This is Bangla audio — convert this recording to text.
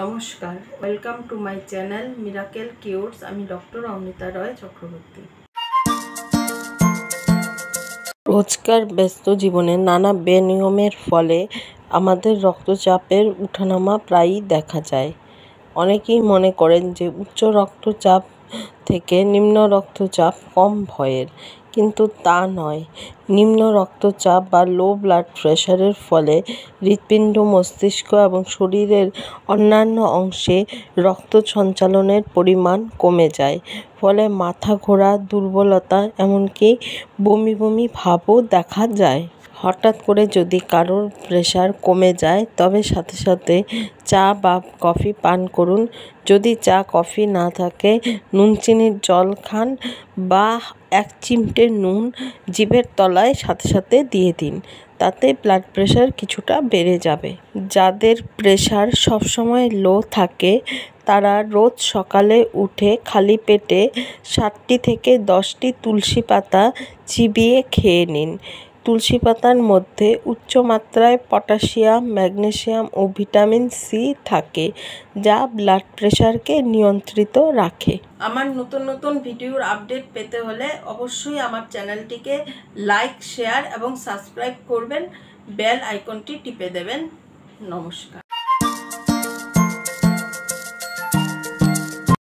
নমস্কার welcome to my channel miracle cures আমি ডক্টর অমৃতা রয় চক্রবর্তী। রোজকার ব্যস্ত জীবনে নানা বেনিয়মের ফলে আমাদের রক্তচাপের উঠানামা প্রায়ই দেখা যায়। অনেকেই মনে করেন যে উচ্চ রক্তচাপ থেকে নিম্ন রক্তচাপ কম ভয়ের। কিন্তু তা নয়। নিম্ন রক্তচাপ বা লো ব্লাড প্রেশারের ফলে হৃৎপিণ্ড, মস্তিষ্ক এবং শরীরের অন্যান্য অংশে রক্ত সঞ্চালনের পরিমাণ কমে যায়। ফলে মাথা ঘোরা, দুর্বলতা এমনকি বমি বমি ভাবও দেখা যায়। হঠাৎ করে যদি কারোর প্রেশার কমে যায়, তবে সাথে সাথে চা বা কফি পান করুন। যদি চা, কফি না থাকে, নুন চিনির জল খান বা এক চিমটে নুন জিভের তলায় সাথে সাথে দিয়ে দিন। তাতে ব্লাড প্রেশার কিছুটা বেড়ে যাবে। যাদের প্রেশার সবসময় লো থাকে, তারা রোজ সকালে উঠে খালি পেটে সাতটি থেকে দশটি তুলসী পাতা চিবিয়ে খেয়ে নিন। তুলসী পাতার মধ্যে উচ্চ মাত্রায় পটাশিয়াম ম্যাগনেশিয়াম ও ভিটামিন সি থাকে, যা ব্লাড প্রেশারকে নিয়ন্ত্রিত রাখে। আমার নতুন নতুন ভিডিওর আপডেট পেতে হলে অবশ্যই আমার চ্যানেলটিকে লাইক শেয়ার এবং সাবস্ক্রাইব করবেন। বেল আইকনটি টিপে দেবেন। নমস্কার।